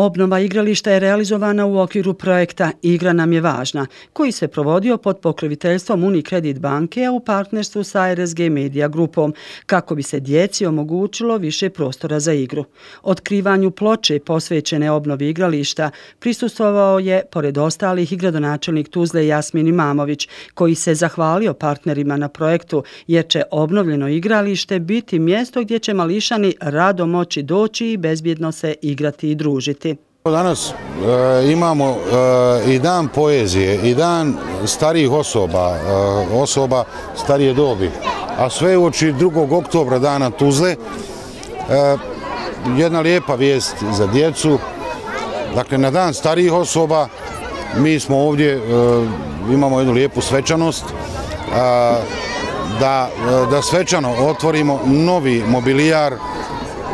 Obnova igrališta je realizovana u okviru projekta Igra nam je važna, koji se provodio pod pokroviteljstvom Unikredit banke, a u partnerstvu sa RSG Media grupom, kako bi se djeci omogućilo više prostora za igru. Otkrivanju ploče posvećene obnovi igrališta prisustovao je, pored ostalih, i gradonačelnik Tuzle Jasmin Imamović, koji se zahvalio partnerima na projektu, jer će obnovljeno igralište biti mjesto gdje će mališani rado moći doći i bezbjedno se igrati i družiti. Danas e, imamo e, i dan poezije i dan starijih osoba, e, osoba starije dobi, a sve u oči 2. oktobra dana Tuzle, e, jedna lijepa vijest za djecu. Dakle, na dan starijih osoba mi smo ovdje, e, imamo jednu lijepu svečanost, e, da, da svečano otvorimo novi mobilijar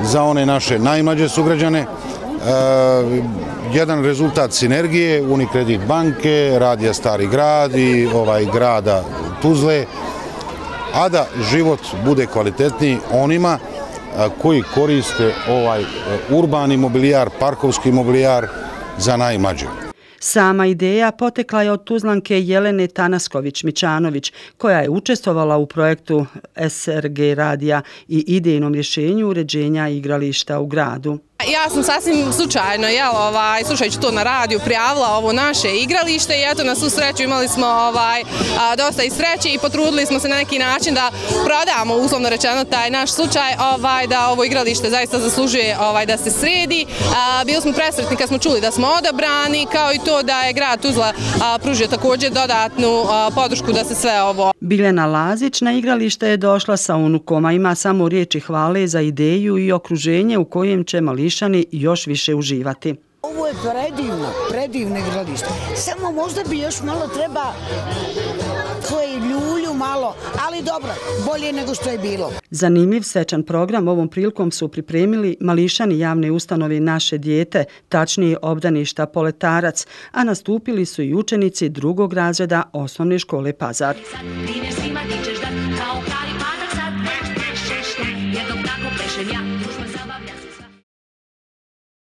za one naše najmlađe sugrađane, Eh, jedan rezultat sinergije Unikredit banke, Radija Stari grad i ovaj grada Tuzle, a da život bude kvalitetniji onima eh, koji koriste ovaj eh, urbani mobilijar, parkovski mobilijar za najmađe. Sama ideja potekla je od Tuzlanke Jelene Tanasković-Mičanović, koja je učestvovala u projektu SRG radija i idejnom rješenju uređenja igrališta u gradu. Ja sam sasvim slučajno, jel, ovaj, slušajući to na radiju, prijavila ovo naše igralište i eto, na svu sreću imali smo ovaj, a, dosta i sreće i potrudili smo se na neki način da prodamo, uslovno rečeno, taj naš slučaj, ovaj, da ovo igralište zaista zaslužuje ovaj, da se sredi. A, bili smo presretni kad smo čuli da smo odabrani, kao i to da je grad Tuzla a, pružio također dodatnu a, podršku da se sve ovo... Biljana Lazić na igralište je došla sa unukom, a ima samo riječi hvale za ideju i okruženje u kojem će mališ Nišani još više uživati. Ovo je predivno, predivne gradište. Samo možda bi još malo treba tvoje ljulju malo, ali dobro, bolje nego što je bilo. Zanimljiv svečan program ovom prilikom su pripremili mališani javne ustanove naše dijete, tačnije obdaništa Poletarac, a nastupili su i učenici drugog razreda osnovne škole Pazar. Svima ti ćeš dat, kao kali padac sad, tako ja,